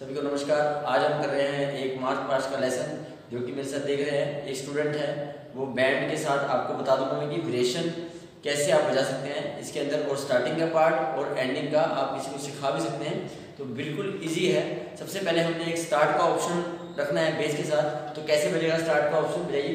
सभी को नमस्कार। आज हम कर रहे हैं एक मार्च पास्ट का लेसन जो कि मेरे साथ देख रहे हैं। एक स्टूडेंट है, वो बैंड के साथ आपको बता दूँगा कि वेरिएशन कैसे आप बजा सकते हैं। इसके अंदर और स्टार्टिंग का पार्ट और एंडिंग का आप किसी को सिखा भी सकते हैं। तो बिल्कुल ईजी है। सबसे पहले हमने एक स्टार्ट का ऑप्शन रखना है बेस के साथ। तो कैसे बजेगा स्टार्ट का ऑप्शन बजाइए।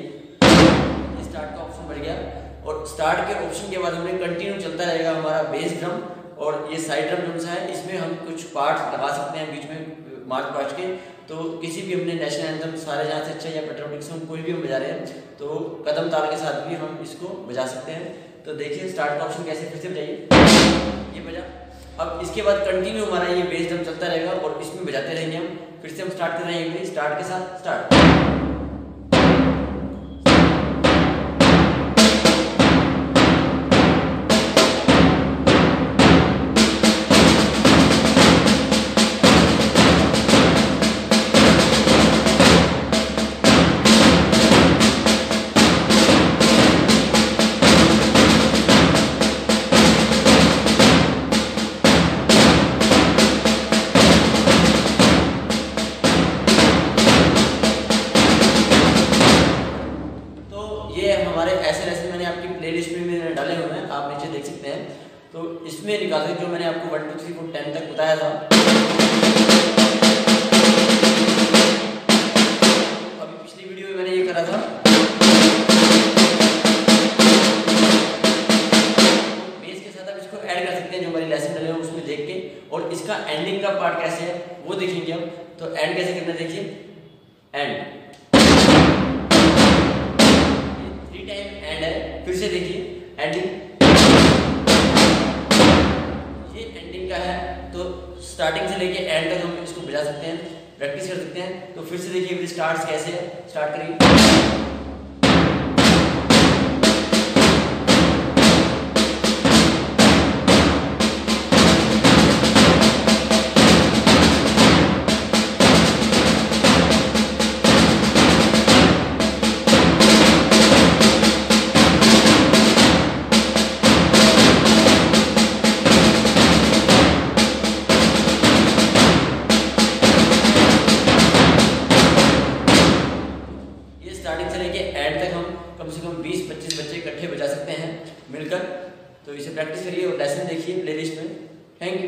स्टार्ट का ऑप्शन बढ़ गया। और स्टार्ट के ऑप्शन के बाद हमें कंटिन्यू चलता रहेगा हमारा बेस ड्रम और ये साइड ड्रम जो है। इसमें हम कुछ पार्ट लगा सकते हैं बीच में। मार्च पास्ट के तो किसी भी हमने नेशनल एंथम सारे जहाँ से अच्छा या पेट्रोटिक्स सॉन्ग कोई भी हम बजा रहे हैं तो कदम ताल के साथ भी हम इसको बजा सकते हैं। तो देखिए स्टार्ट का ऑप्शन कैसे, फिर से बजाइए ये बजा। अब इसके बाद कंटिन्यू हमारा ये बेस ड्रम चलता रहेगा और इसमें बजाते रहेंगे हम। फिर से हम स्टार्ट कर रहे हैं स्टार्ट के साथ स्टार्ट हमारे ऐसे ऐसे मैंने आपकी प्लेलिस्ट में मैंने डाले हुए हैं, आप नीचे देख सकते हैं। तो इसमें निकाल जो मैंने आपको one two three four ten तक बताया था। अभी पिछली वीडियो में मैंने ये करा था। बेस के साथ आप इसको ऐड कर सकते हैं जो हमारी लेसन डले उसमें देख के। और इसका एंडिंग का पार्ट कैसे है, वो देखेंगे हम। तो एंड कैसे करना देखिए। एंड फिर से देखिए एंडिंग ये एंडिंग का है तो स्टार्टिंग से लेके एंड तक हम इसको बजा सकते हैं प्रैक्टिस कर सकते हैं। तो फिर से देखिए स्टार्ट कैसे है। स्टार्ट करिए। स्टार्टिंग से लेके एंड तक हम कम से कम 20-25 बच्चे इकट्ठे बजा सकते हैं मिलकर। तो इसे प्रैक्टिस करिए और लेसन देखिए प्लेलिस्ट में। Thank you